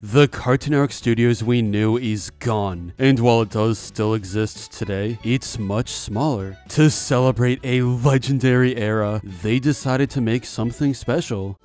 The Cartoon Network Studios we knew is gone, and while it does still exist today, it's much smaller. To celebrate a legendary era, they decided to make something special.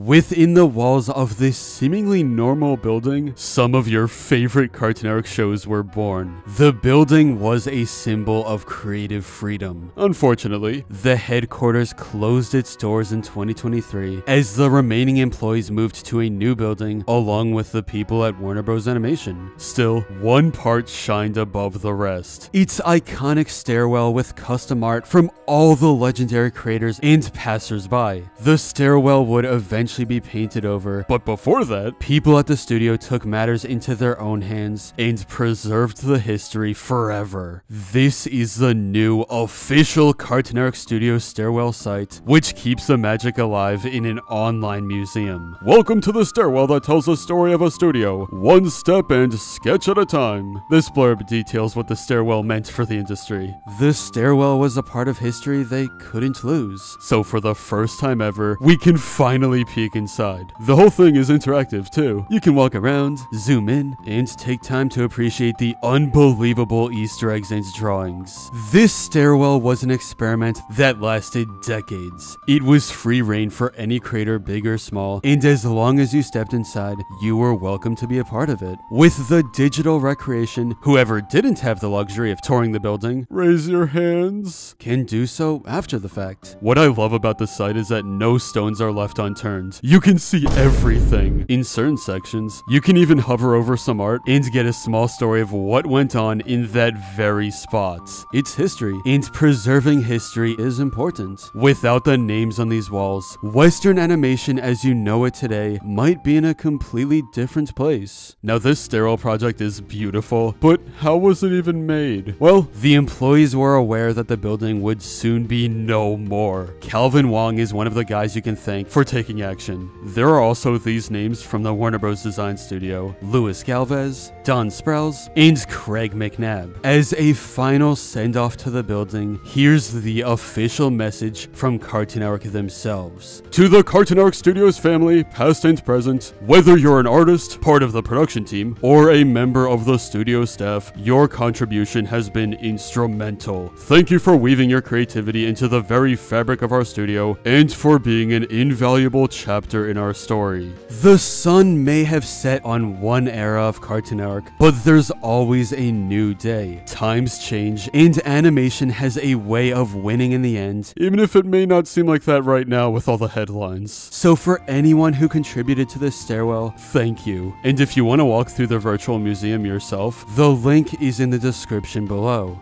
Within the walls of this seemingly normal building, some of your favorite Cartoon shows were born. The building was a symbol of creative freedom. Unfortunately, the headquarters closed its doors in 2023 as the remaining employees moved to a new building along with the people at Warner Bros. Animation. Still, one part shined above the rest. Its iconic stairwell with custom art from all the legendary creators and passersby. The stairwell would eventually be painted over, but before that, people at the studio took matters into their own hands and preserved the history forever. This is the new official Cartoon Network Studio stairwell site, which keeps the magic alive in an online museum. Welcome to the stairwell that tells the story of a studio, one step and sketch at a time. This blurb details what the stairwell meant for the industry. The stairwell was a part of history they couldn't lose. So for the first time ever, we can finally peek inside. The whole thing is interactive too. You can walk around, zoom in, and take time to appreciate the unbelievable Easter eggs and drawings. This stairwell was an experiment that lasted decades. It was free reign for any creator, big or small, and as long as you stepped inside, you were welcome to be a part of it. With the digital recreation, whoever didn't have the luxury of touring the building, raise your hands, can do so after the fact. What I love about the site is that no stones are left unturned. You can see everything. In certain sections, you can even hover over some art and get a small story of what went on in that very spot. It's history, and preserving history is important. Without the names on these walls, Western animation as you know it today might be in a completely different place. Now this stairwell project is beautiful, but how was it even made? Well, the employees were aware that the building would soon be no more. Calvin Wong is one of the guys you can thank for taking action. There are also these names from the Warner Bros. Design Studio, Luis Galvez, Don Sprouse, and Craig McNabb. As a final send-off to the building, here's the official message from Cartoon Network themselves. To the Cartoon Network Studios family, past and present, whether you're an artist, part of the production team, or a member of the studio staff, your contribution has been instrumental. Thank you for weaving your creativity into the very fabric of our studio, and for being an invaluable chapter in our story. The sun may have set on one era of Cartoon Network, but there's always a new day. Times change, and animation has a way of winning in the end, even if it may not seem like that right now with all the headlines. So for anyone who contributed to this stairwell, thank you. And if you want to walk through the virtual museum yourself, the link is in the description below.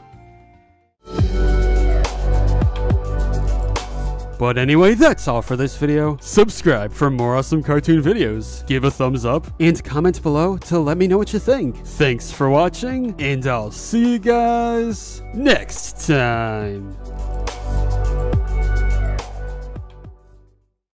But anyway, that's all for this video. Subscribe for more awesome cartoon videos. Give a thumbs up and comment below to let me know what you think. Thanks for watching, and I'll see you guys next time.